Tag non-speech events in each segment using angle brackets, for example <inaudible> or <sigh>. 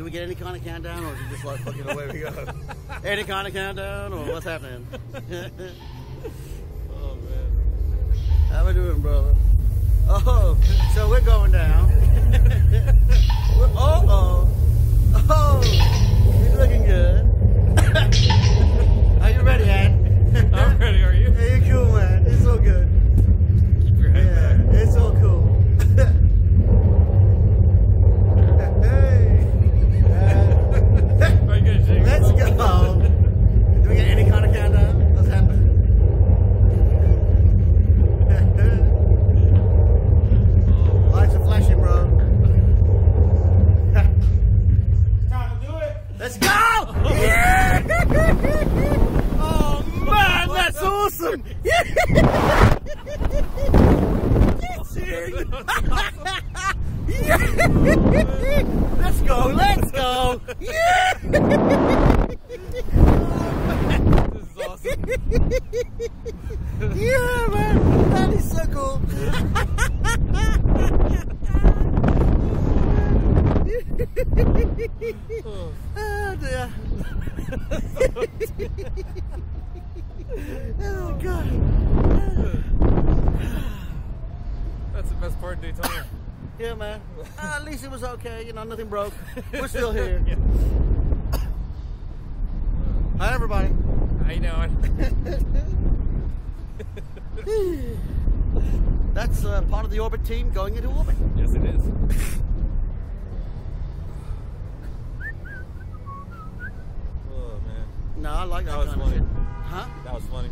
Do we get any kind of countdown, or is it just like fucking away we go? <laughs> any kind of countdown, or what's happening? <laughs> Oh man. How we doing, brother? Oh, so we're going down. We're- oh, oh, oh, he's looking good. Are you ready, Ed? I'm ready. Are you? Hey, you're cool, man. It's so good. Keep your head Yeah, back. it's so cool. hey, Are you gonna shake let's it? go. Do we get any kind of countdown? What's happening? Lights are flashing, bro. Time to do it. Let's go! Yeah! oh man, that's awesome! <laughs> let's go, let's go! Yeah! This is awesome. Yeah, man, that is so cool. <laughs> oh dear. oh. <laughs> That's the best part of Daytona. Yeah, man. <laughs> Uh, at least it was okay. You know, nothing broke. We're still <laughs> here. Yeah. Hi, everybody. How you doing? <laughs> That's uh, part of the orbit team going into orbit. Yes, it is. Oh man, No, I like that, That was funny. Huh? that was funny.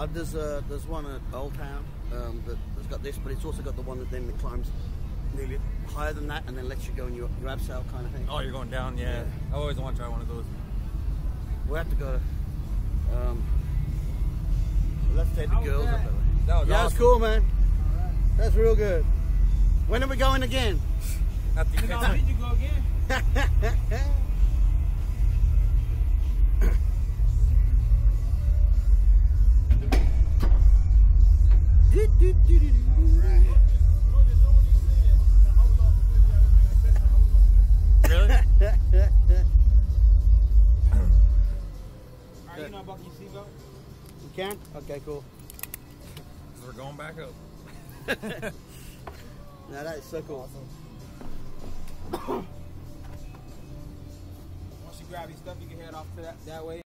Uh, there's uh, there's one at Old Town um, that, that's got this, but it's also got the one that then climbs nearly higher than that and then lets you go in your, your abseil kind of thing. Oh, you're going down? Yeah. I always want to try one of those. We have to go. Um, let's take the How was girls that? up that. That was Yeah, awesome. that's cool, man. That's real good. When are we going again? At the You know, did you go again? <laughs> really? All right, you seatbelt? You can? Okay, cool. we're going back up. Now that is so cool. Once you grab your stuff, you can head off to that, that way.